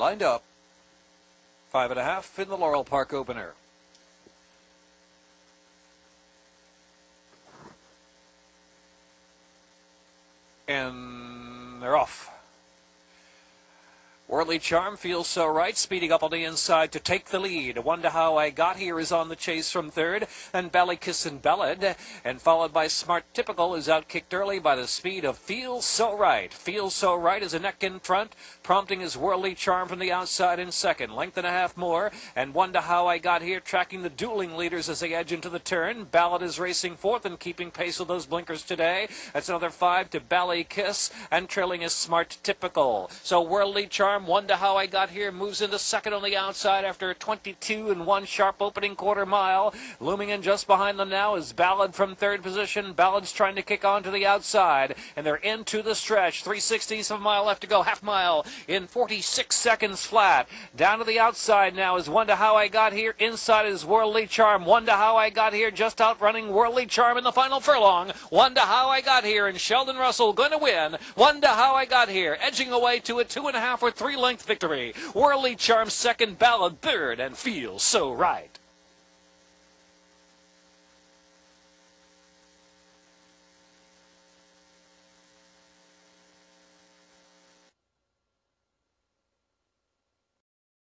lined up. Five and a half in the Laurel Park opener. And they're off. Worldly Charm feels so right, speeding up on the inside to take the lead. Wonder How I Got Here is on the chase from third, and Ballykiss and Ballad, and followed by Smart Typical is outkicked early by the speed of Feels So Right. Feels So Right is a neck in front, prompting his Worldly Charm from the outside in second. Length and a half more, and Wonder How I Got Here tracking the dueling leaders as they edge into the turn. Ballad is racing fourth and keeping pace with those blinkers today. That's another five to Ballykiss, and trailing is Smart Typical. So Worldly Charm Wonder How I Got Here moves into second on the outside after a 22 and one sharp opening quarter mile. Looming in just behind them now is Ballad from third position. Ballad's trying to kick on to the outside, and they're into the stretch. 360ths of a mile left to go, half mile in 46 seconds flat. Down to the outside now is Wonder How I Got Here. Inside is Worldly Charm. Wonder How I Got Here just outrunning Worldly Charm in the final furlong. Wonder How I Got Here, and Sheldon Russell going to win. Wonder How I Got Here, edging away to a two and a half or three length victory. Worldly Charm second, Ballad third, and feels so right.